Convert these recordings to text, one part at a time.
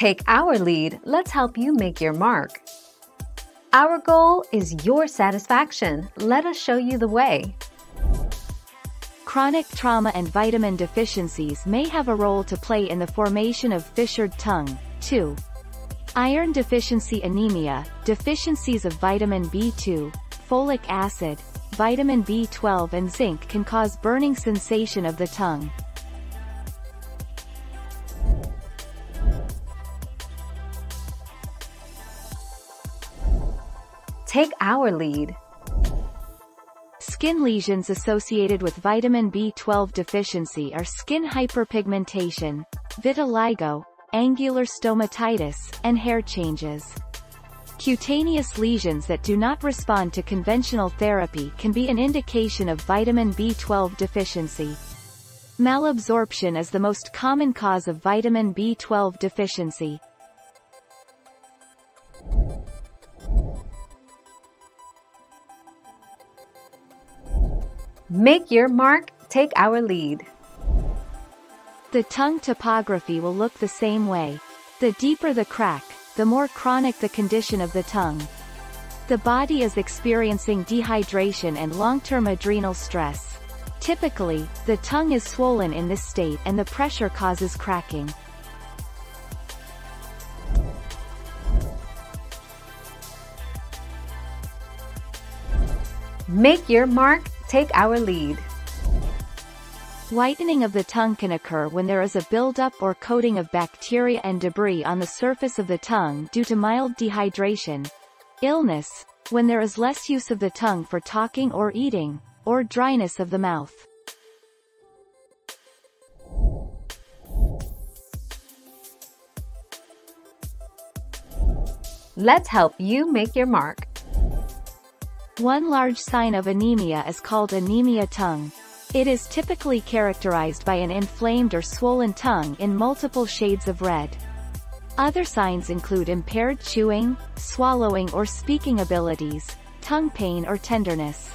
Take our lead, let's help you make your mark. Our goal is your satisfaction. Let us show you the way. Chronic trauma and vitamin deficiencies may have a role to play in the formation of fissured tongue, too. Iron deficiency anemia, deficiencies of vitamin B2, folic acid, vitamin B12 and zinc can cause burning sensation of the tongue. Take our lead. Skin lesions associated with vitamin B12 deficiency are skin hyperpigmentation, vitiligo, angular stomatitis, and hair changes. Cutaneous lesions that do not respond to conventional therapy can be an indication of vitamin B12 deficiency. Malabsorption is the most common cause of vitamin B12 deficiency. Make your mark, take our lead. The tongue topography will look the same way. The deeper the crack, the more chronic the condition of the tongue. The body is experiencing dehydration and long-term adrenal stress. Typically, the tongue is swollen in this state and the pressure causes cracking. Make your mark, take our lead. Whitening of the tongue can occur when there is a buildup or coating of bacteria and debris on the surface of the tongue due to mild dehydration, illness, when there is less use of the tongue for talking or eating, or dryness of the mouth. Let's help you make your mark. One large sign of anemia is called anemia tongue. It is typically characterized by an inflamed or swollen tongue in multiple shades of red. Other signs include impaired chewing, swallowing or speaking abilities, tongue pain or tenderness.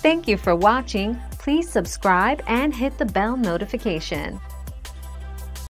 Thank you for watching. Please subscribe and hit the bell notification.